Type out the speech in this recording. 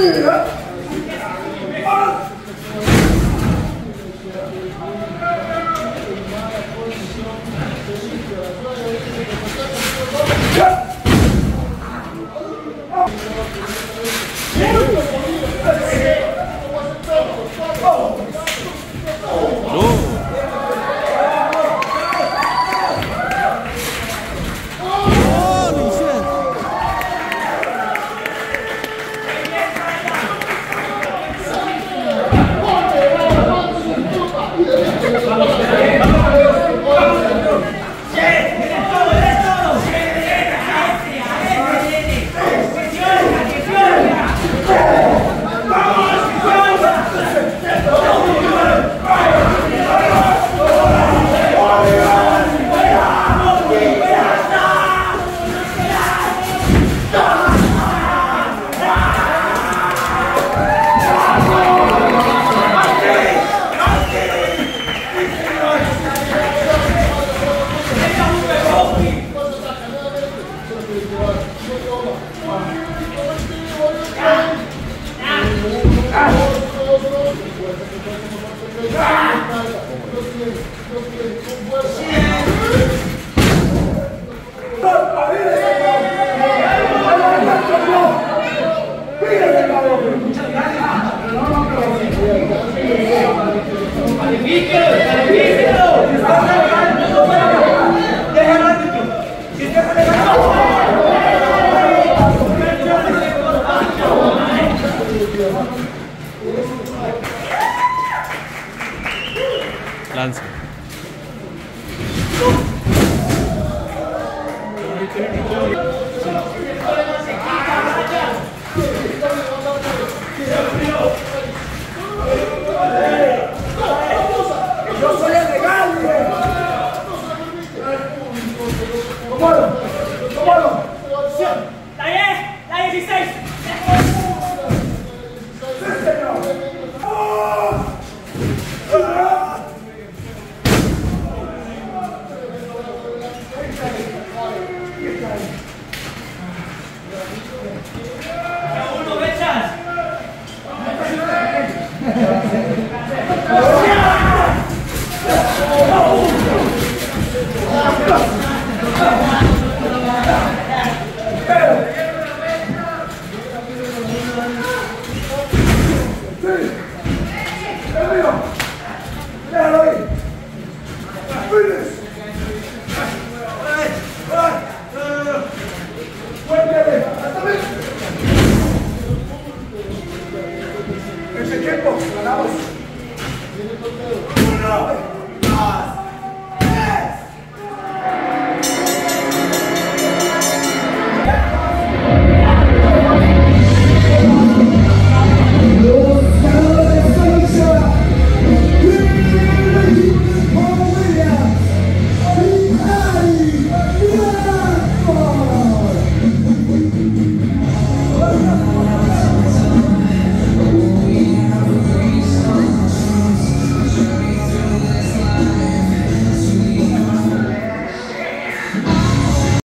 Yeah. Muchas gracias. Lanza. ¡No! 네. Uno.